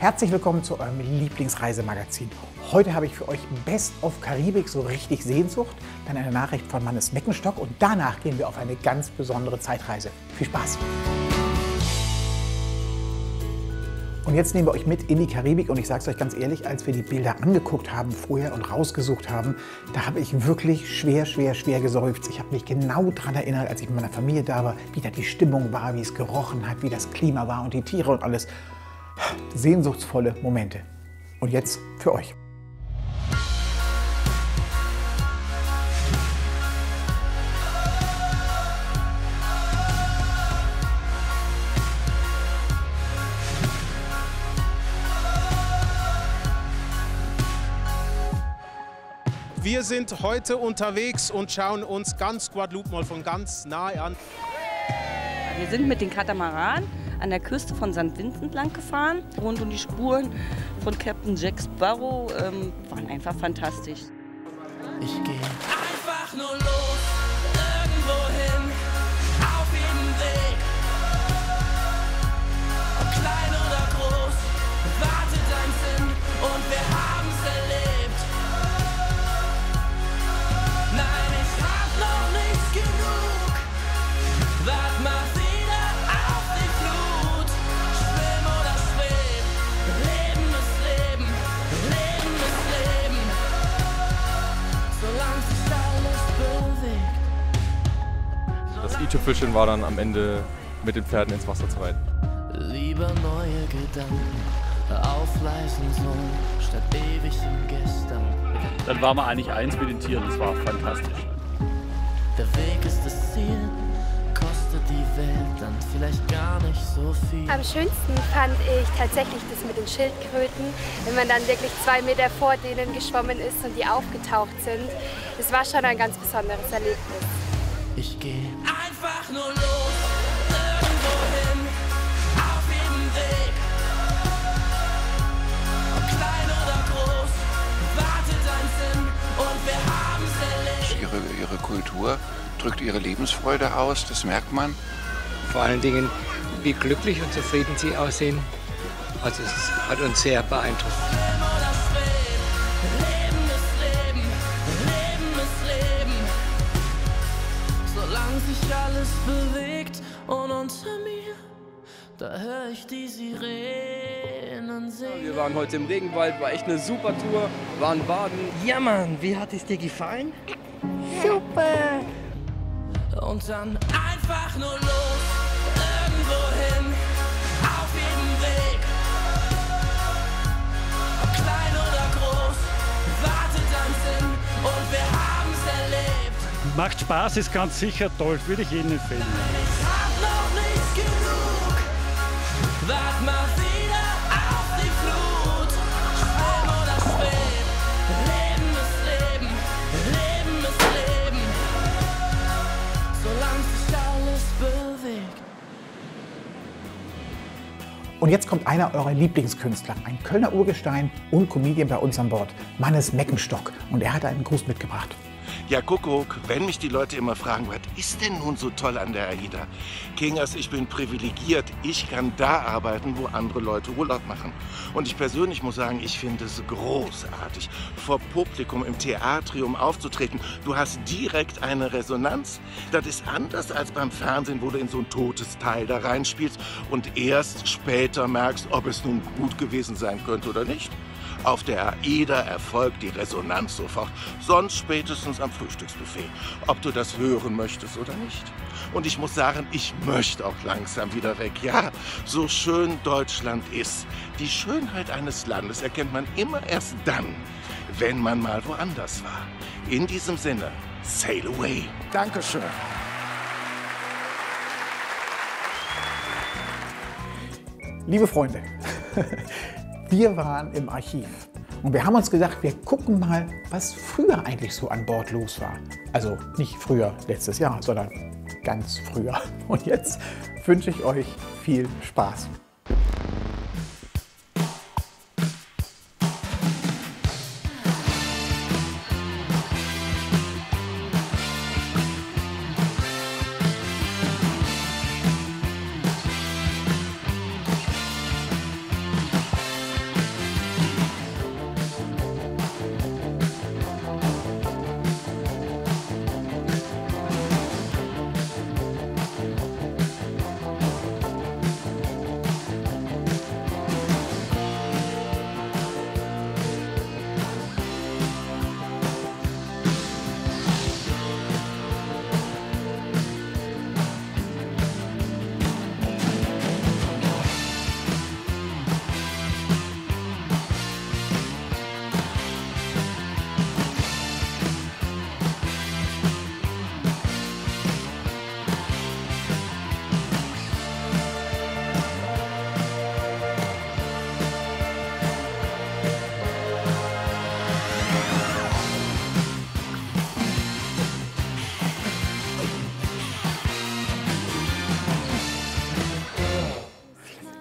Herzlich willkommen zu eurem Lieblingsreisemagazin. Heute habe ich für euch Best of Karibik, so richtig Sehnsucht, dann eine Nachricht von Mannes Meckenstock und danach gehen wir auf eine ganz besondere Zeitreise. Viel Spaß! Und jetzt nehmen wir euch mit in die Karibik und ich sage es euch ganz ehrlich, als wir die Bilder angeguckt haben vorher und rausgesucht haben, da habe ich wirklich schwer, schwer, schwer geseufzt. Ich habe mich genau daran erinnert, als ich mit meiner Familie da war, wie da die Stimmung war, wie es gerochen hat, wie das Klima war und die Tiere und alles sehnsuchtsvolle Momente. Und jetzt für euch. Wir sind heute unterwegs und schauen uns ganz Guadeloupe mal von ganz nahe an. Wir sind mit den Katamaran an der Küste von St. Vincent lang gefahren. Rund um die Spuren von Captain Jack Sparrow ähm, waren einfach fantastisch. Ich gehe einfach nur los, i-Tüpfelchen war dann am Ende mit den Pferden ins Wasser zu reiten. Lieber neue Gedanken auf leisen Ton statt ewig im Gestern. dann waren wir eigentlich eins mit den Tieren. Das war fantastisch. Der Weg ist das Ziel, kostet die Welt dann vielleicht gar nicht so viel. Am schönsten fand ich tatsächlich das mit den Schildkröten, wenn man dann wirklich zwei Meter vor denen geschwommen ist und die aufgetaucht sind. Das war schon ein ganz besonderes Erlebnis. Ich gehe nur los, irgendwo hin, auf jedem Weg. Ob klein oder groß, wartet ein Sinn und wir haben's erlebt. Ihre, ihre Kultur drückt ihre Lebensfreude aus, das merkt man. vor allen Dingen, wie glücklich und zufrieden sie aussehen. Also es hat uns sehr beeindruckt. Bewegt und unter mir, da höre ich die Sirenen singen. Wir waren heute im Regenwald, war echt eine super Tour, waren baden. Ja Mann, wie hat es dir gefallen? Und dann einfach nur los, Macht Spaß, ist ganz sicher toll. Würde ich jedem empfehlen. Und jetzt kommt einer eurer Lieblingskünstler, ein Kölner Urgestein und Comedian bei uns an Bord, Mannes Meckenstock. Und er hat einen Gruß mitgebracht. Ja, Kuckuck, wenn mich die Leute immer fragen, was ist denn nun so toll an der AIDA? Kingers, ich bin privilegiert. Ich kann da arbeiten, wo andere Leute Urlaub machen. Und ich persönlich muss sagen, ich finde es großartig, vor Publikum im Theatrium aufzutreten. Du hast direkt eine Resonanz. Das ist anders als beim Fernsehen, wo du in so ein totes Teil da reinspielst und erst später merkst, ob es nun gut gewesen sein könnte oder nicht. Auf der AIDA erfolgt die Resonanz sofort, sonst spätestens am Frühstücksbuffet, ob du das hören möchtest oder nicht. Und ich muss sagen, ich möchte auch langsam wieder weg. Ja, so schön Deutschland ist. Die Schönheit eines Landes erkennt man immer erst dann, wenn man mal woanders war. In diesem Sinne, sail away. Dankeschön. Liebe Freunde, wir waren im Archiv und wir haben uns gedacht, wir gucken mal, was früher eigentlich so an Bord los war. Also nicht früher letztes Jahr, sondern ganz früher. Und jetzt wünsche ich euch viel Spaß.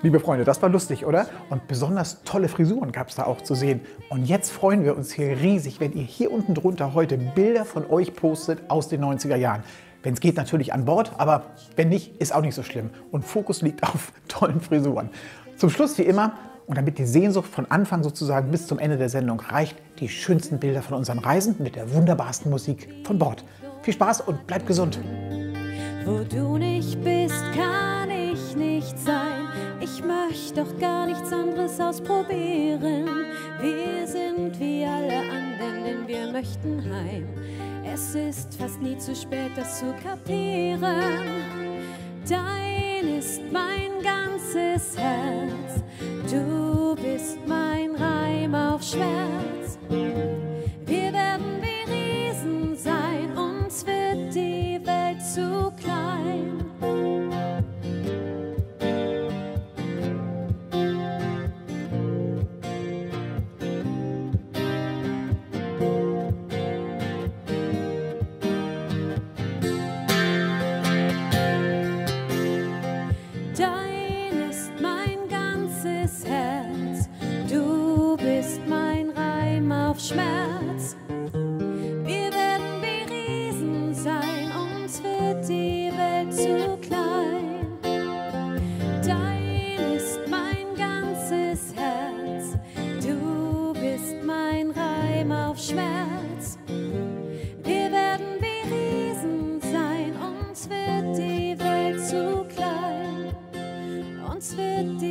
Liebe Freunde, das war lustig, oder? Und besonders tolle Frisuren gab es da auch zu sehen. Und jetzt freuen wir uns hier riesig, wenn ihr hier unten drunter heute Bilder von euch postet aus den 90er Jahren. Wenn es geht, natürlich an Bord, aber wenn nicht, ist auch nicht so schlimm. Und Fokus liegt auf tollen Frisuren. Zum Schluss wie immer, und damit die Sehnsucht von Anfang sozusagen bis zum Ende der Sendung reicht, die schönsten Bilder von unseren Reisen mit der wunderbarsten Musik von Bord. Viel Spaß und bleibt gesund. Wo du nicht bist, doch gar nichts anderes ausprobieren. Wir sind wie alle anderen, denn wir möchten heim. Es ist fast nie zu spät, das zu kapieren. Dein ist mein ganzes Herz. Du bist mein Reim auf Schmerz. Dein ist mein ganzes Herz, du bist mein Reim auf Schmerz. Wir werden wie Riesen sein, uns wird die Welt zu klein, uns wird die